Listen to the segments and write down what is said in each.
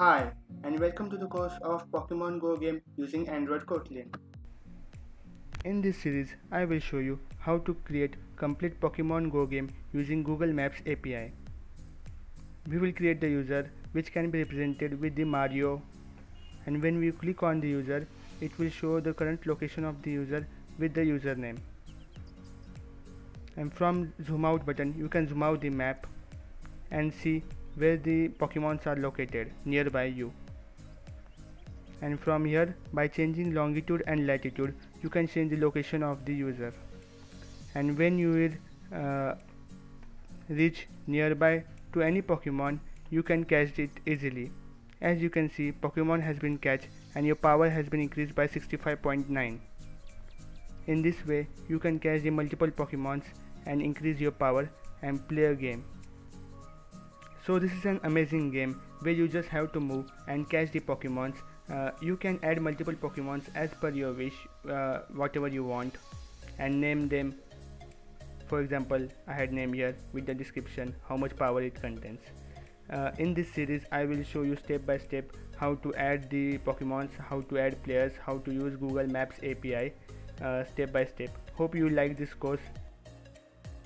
Hi, and welcome to the course of Pokemon Go game using Android Kotlin. In this series, I will show you how to create complete Pokemon Go game using Google Maps API. We will create the user which can be represented with the Mario and when we click on the user, it will show the current location of the user with the username. And from zoom out button, you can zoom out the map and see where the Pokemons are located nearby you. And from here, by changing longitude and latitude, you can change the location of the user. And when you will uh, reach nearby to any Pokemon, you can catch it easily. As you can see, Pokemon has been catch and your power has been increased by 65.9. In this way, you can catch the multiple Pokemons and increase your power and play a game. So this is an amazing game where you just have to move and catch the Pokemons. Uh, you can add multiple Pokemons as per your wish, uh, whatever you want, and name them. For example, I had name here with the description how much power it contains. Uh, in this series, I will show you step by step how to add the Pokemons, how to add players, how to use Google Maps API, uh, step by step. Hope you like this course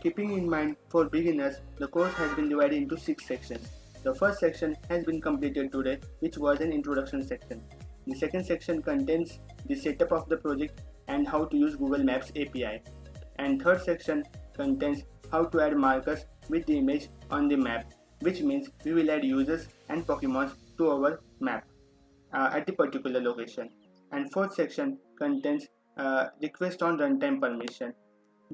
Keeping in mind for beginners, the course has been divided into 6 sections. The first section has been completed today which was an introduction section. The second section contains the setup of the project and how to use Google Maps API. And third section contains how to add markers with the image on the map which means we will add users and Pokemons to our map uh, at the particular location. And fourth section contains uh, request on runtime permission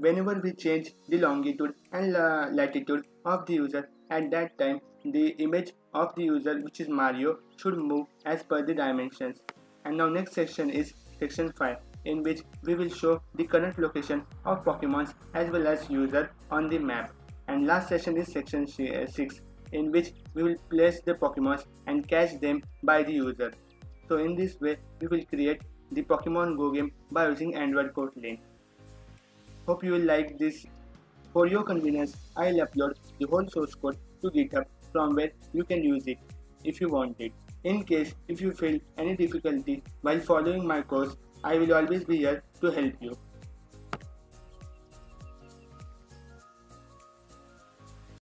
whenever we change the longitude and latitude of the user at that time the image of the user which is Mario should move as per the dimensions and now next section is section 5 in which we will show the current location of Pokemons as well as user on the map and last section is section uh, 6 in which we will place the Pokemons and catch them by the user. So in this way we will create the Pokemon Go game by using Android Kotlin. Hope you will like this. For your convenience, I'll upload the whole source code to GitHub from where you can use it if you want it. In case if you feel any difficulty while following my course, I will always be here to help you.